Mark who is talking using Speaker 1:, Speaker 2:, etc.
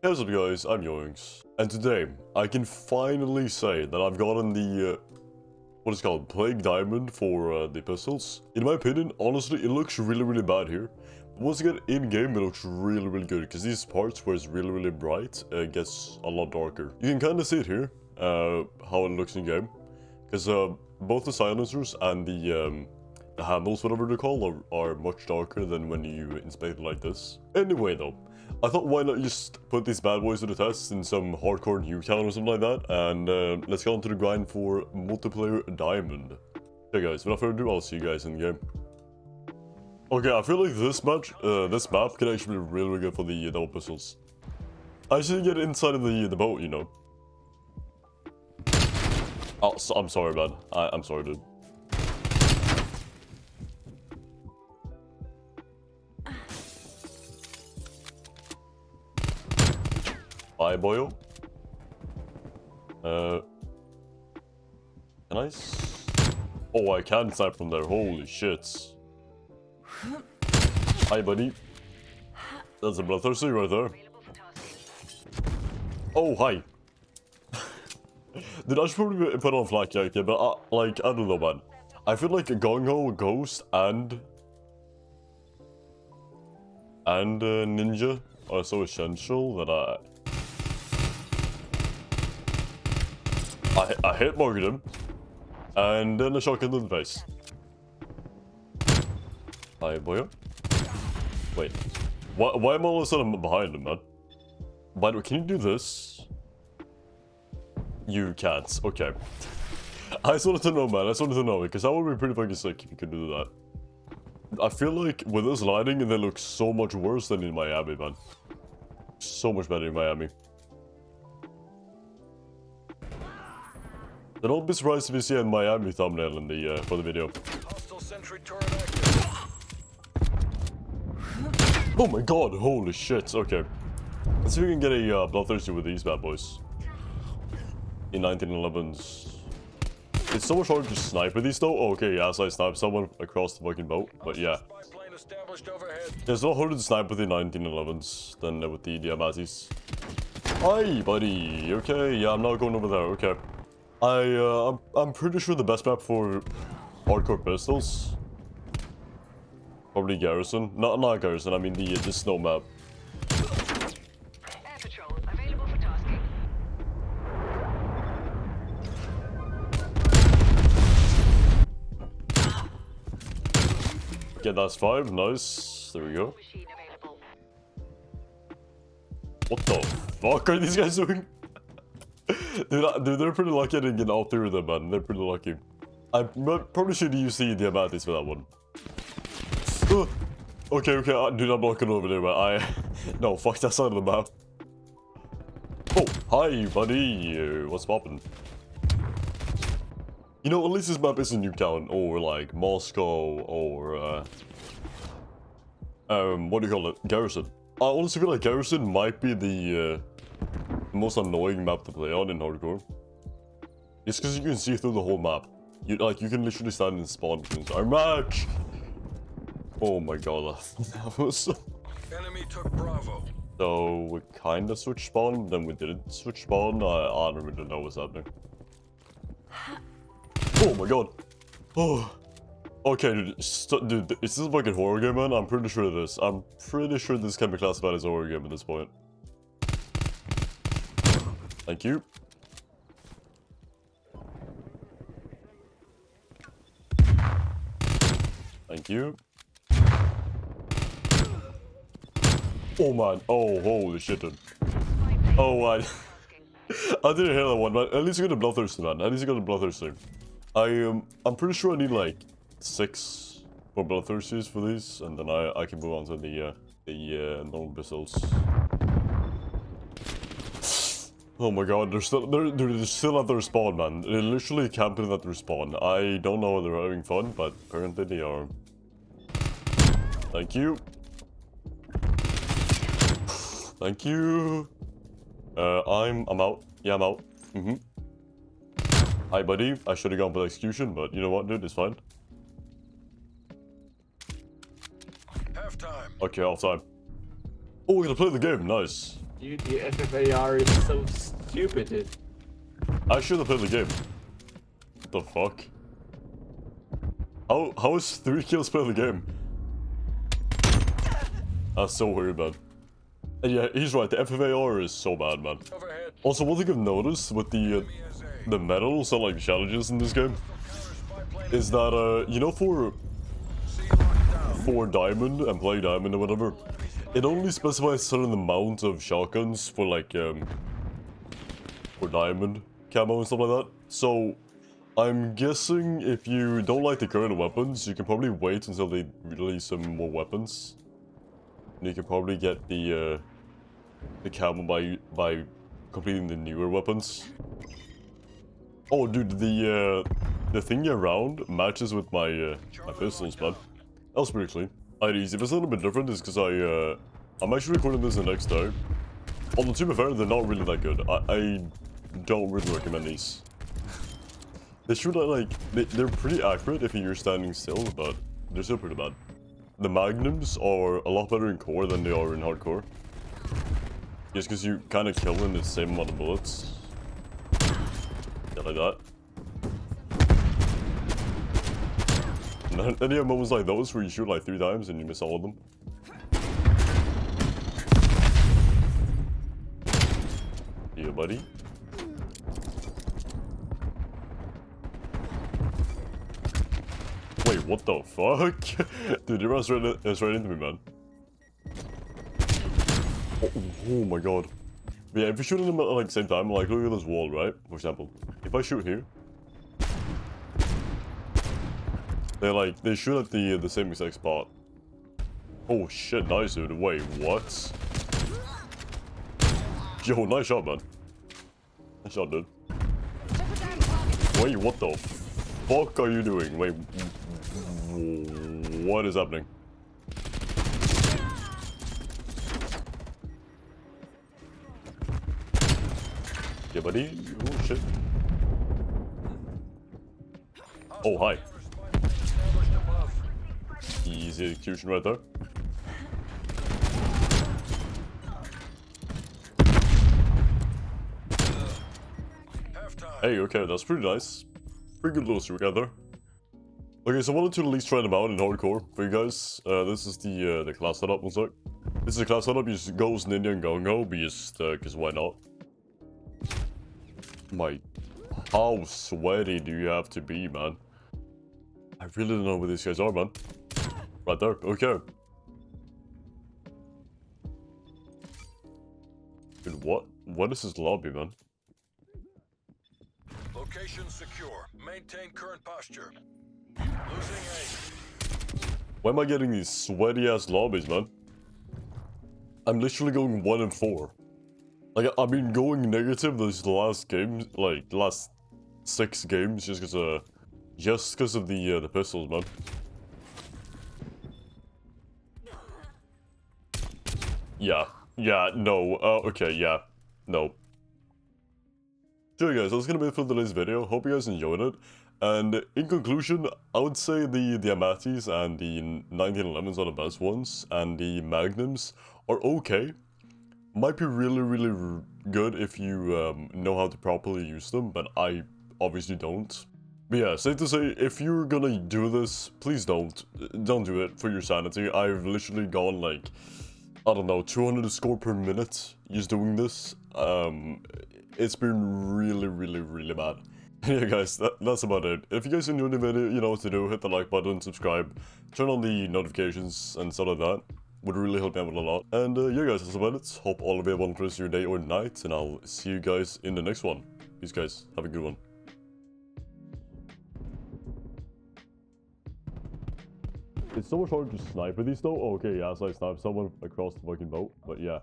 Speaker 1: What's up guys, I'm Yoinks, and today I can finally say that I've gotten the, uh, what is called, Plague Diamond for uh, the pistols. In my opinion, honestly, it looks really really bad here. Once again, in-game it looks really really good, because these parts where it's really really bright, uh, gets a lot darker. You can kind of see it here, uh, how it looks in-game, because uh, both the silencers and the, um, the handles, whatever they're called, are, are much darker than when you inspect it like this. Anyway though, I thought why not just put these bad boys to the test in some hardcore Nuketown or something like that, and uh, let's get on to the grind for multiplayer diamond. Okay guys, without further ado, I'll see you guys in the game. Okay, I feel like this match, uh, this map can actually be really, really good for the uh, double pistols. I should get inside of the the boat, you know. Oh, so, I'm sorry, man. I, I'm sorry, dude. Boyo. Uh, can oh, I can snipe from there. Holy shit. Hi, buddy. That's a bloodthirsty right there. Oh, hi. Dude, I should probably put on flak jacket, but uh, like, I don't know, man. I feel like Gung-Ho, Ghost, and... And uh, Ninja are so essential that I... I, I hit marked him, and then a shotgun to the face. Hi, boyo. Wait, why, why am I all of a sudden behind him, man? By the way, can you do this? You can't. Okay. I just wanted to know, man. I just wanted to know, because that would be pretty fucking sick if you could do that. I feel like with this lighting, they look so much worse than in Miami, man. So much better in Miami. Then don't be surprised if you see a Miami thumbnail in the uh, for the video. Oh my god, holy shit, okay. Let's see if we can get a uh, Bloodthirsty with these bad boys. In 1911s. It's so much harder to snipe with these though. Oh, okay, yeah, so I sniped someone across the fucking boat, but yeah. It's a lot harder to snipe with the 1911s than with the Diamattis. Hi, buddy. Okay, yeah, I'm not going over there. Okay. I, uh, I'm, I'm pretty sure the best map for hardcore pistols. Probably Garrison. Not, not Garrison, I mean the, the snow map.
Speaker 2: Air Patrol, available for tasking.
Speaker 1: Get that's five, nice. There we go. What the fuck are these guys doing? Dude, I- dude, they're pretty lucky I didn't get all three of them, man. They're pretty lucky. I probably should use the Diamattis for that one. Okay, okay, uh, dude, I'm not going over there, but I... no, fuck that side of the map. Oh, hi, buddy. What's poppin'? You know, at least this map isn't Nuketown, or like Moscow, or uh... Um, what do you call it? Garrison. I honestly feel like Garrison might be the, uh, most annoying map to play on in hardcore. It's because you can see through the whole map. You like you can literally stand and spawn the entire match. Oh my god, that was so.
Speaker 3: Enemy took Bravo.
Speaker 1: So we kind of switched spawn, then we didn't switch spawn. I, I don't really know what's happening. Oh my god. Oh. Okay, dude, dude, is this a fucking horror game, man? I'm pretty sure this. I'm pretty sure this can be classified as a horror game at this point. Thank you. Thank you. Oh man, oh holy shit dude. Oh I, I didn't hear that one, but at least you got a bloodthirsty man. At least you got a bloodthirsty. I um I'm pretty sure I need like six more bloodthirsties for these, and then I I can move on to the uh the uh normal pistols. Oh my god, they're still they're they're still at their spawn, man. They're literally camping at their spawn. I don't know if they're having fun, but apparently they are. Thank you. Thank you. Uh, I'm I'm out. Yeah, I'm out. Mm-hmm. Hi, buddy. I should have gone for the execution, but you know what, dude? It's fine.
Speaker 3: Half time.
Speaker 1: Okay, off time. Oh, we're gonna play the game. Nice.
Speaker 4: Dude, the FFAR is so stupid, dude.
Speaker 1: I should have played the game. The fuck? How how is three kills playing the game? That's so weird, man. And yeah, he's right. The FFAR is so bad, man. Also, one thing I've noticed with the uh, the medals and like challenges in this game is that uh you know for for diamond and Plague Diamond or whatever, it only specifies certain amount of shotguns for like um for diamond camo and stuff like that. So I'm guessing if you don't like the current weapons, you can probably wait until they release some more weapons. And you can probably get the uh the camo by by completing the newer weapons. Oh dude, the uh the thing around matches with my uh my pistols, man. That was pretty clean. Easy. If it's a little bit different, is because I, uh, I'm actually recording this the next day. Although, to be fair, they're not really that good. I, I don't really recommend these. They shoot like, they, they're pretty accurate if you're standing still, but they're still pretty bad. The Magnums are a lot better in core than they are in hardcore. Just because you kind of kill in the same amount of bullets. Yeah, like that. And of you moments like those where you shoot like three times and you miss all of them. Yeah, buddy. Wait, what the fuck? Dude, you ran straight, in- straight into me, man. Oh, oh my god. But yeah, if you're shooting them at like the same time, like look at this wall, right? For example, if I shoot here, they like they shoot at the the same exact spot. Oh shit, nice dude. Wait, what? Yo, nice shot, man. Nice shot, dude. Wait, what the fuck are you doing? Wait, what is happening? Yeah, buddy. Oh shit. Oh, hi. Easy execution right there. Hey, okay, that's pretty nice. Pretty good little streak out there. Okay, so I wanted to at least try them out in hardcore for you guys. Uh, this is the uh, the class setup, one sec. This is the class setup, you just goes Ninja and Gung-Ho, just, uh, cause why not? My, how sweaty do you have to be, man? I really don't know where these guys are, man. Right there, okay. Dude, what? What is this lobby, man?
Speaker 3: Location secure. Maintain current posture. Losing A.
Speaker 1: Why am I getting these sweaty ass lobbies, man? I'm literally going one and four. Like I- I've been going negative these last games, like last six games, just cause uh, just cause of the uh, the pistols, man. Yeah, yeah, no, uh, okay, yeah, no. So guys, that's gonna be it for today's video. Hope you guys enjoyed it. And in conclusion, I would say the Diamattis and the 1911s are the best ones, and the Magnums are okay. Might be really, really good if you um, know how to properly use them, but I obviously don't. But yeah, safe to say, if you're gonna do this, please don't. Don't do it for your sanity. I've literally gone like, I don't know, 200 score per minute just doing this. Um, it's been really, really, really bad. yeah, guys, that, that's about it. If you guys enjoyed the video, you know what to do. Hit the like button, subscribe, turn on the notifications and stuff like that. Would really help me out a lot. And uh, yeah, guys, that's about it. Hope all of you have a wonderful day or night, and I'll see you guys in the next one. Peace, guys. Have a good one. It's so much harder to snipe with these though. Oh, okay, yeah, so I sniped someone across the fucking boat, but yeah.